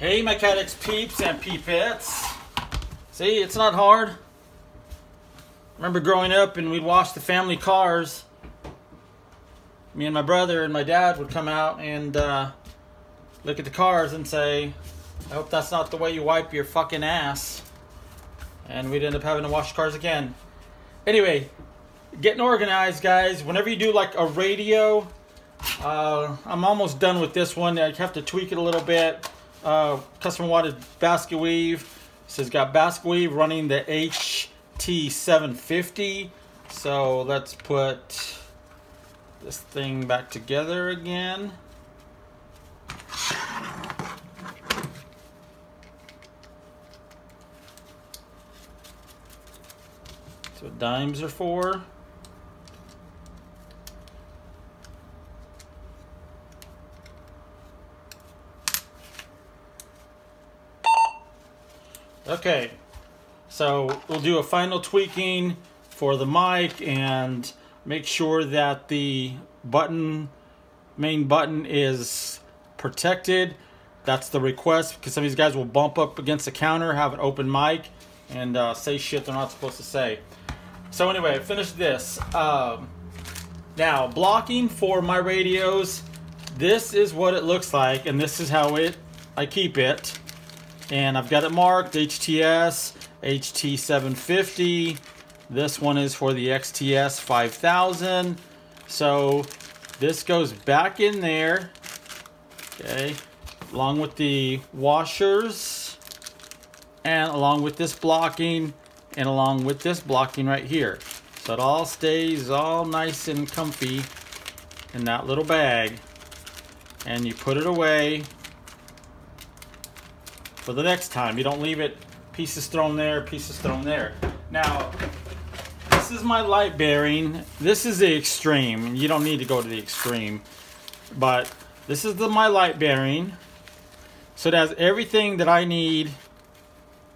Hey, my mechanics peeps and peepettes. See, it's not hard. Remember growing up and we'd wash the family cars. Me and my brother and my dad would come out and uh, look at the cars and say, I hope that's not the way you wipe your fucking ass. And we'd end up having to wash cars again. Anyway, getting organized, guys. Whenever you do like a radio, uh, I'm almost done with this one. I have to tweak it a little bit. Uh, custom wanted basket weave. So it's got basket weave running the HT750. So let's put this thing back together again. So dimes are for. Okay, so we'll do a final tweaking for the mic and make sure that the button, main button is protected. That's the request because some of these guys will bump up against the counter, have an open mic, and uh, say shit they're not supposed to say. So anyway, finish this. Um, now, blocking for my radios, this is what it looks like, and this is how it I keep it. And I've got it marked HTS, HT750. This one is for the XTS 5000. So this goes back in there, okay, along with the washers and along with this blocking and along with this blocking right here. So it all stays all nice and comfy in that little bag. And you put it away for the next time. You don't leave it pieces thrown there, pieces thrown there. Now, this is my light bearing. This is the extreme. You don't need to go to the extreme. But this is the my light bearing. So it has everything that I need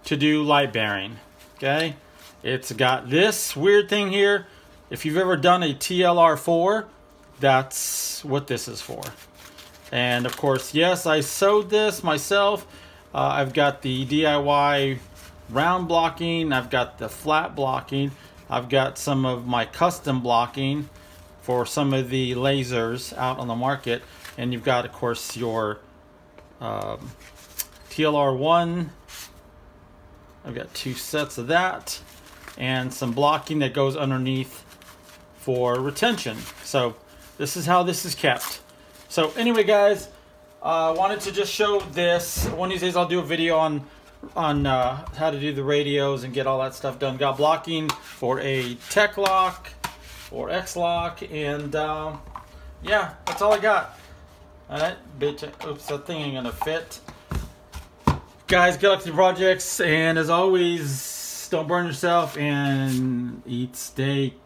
to do light bearing. Okay? It's got this weird thing here. If you've ever done a TLR4, that's what this is for. And of course, yes, I sewed this myself. Uh, I've got the DIY round blocking. I've got the flat blocking. I've got some of my custom blocking for some of the lasers out on the market. And you've got, of course, your um, TLR1. I've got two sets of that and some blocking that goes underneath for retention. So this is how this is kept. So anyway, guys, I uh, wanted to just show this. One of these days I'll do a video on on uh, how to do the radios and get all that stuff done. Got blocking for a Tek-Lok or X-Lock and um, yeah, that's all I got. Alright, bitch, oops, that thing ain't gonna fit. Guys, good luck to your projects and as always, don't burn yourself and eat steak.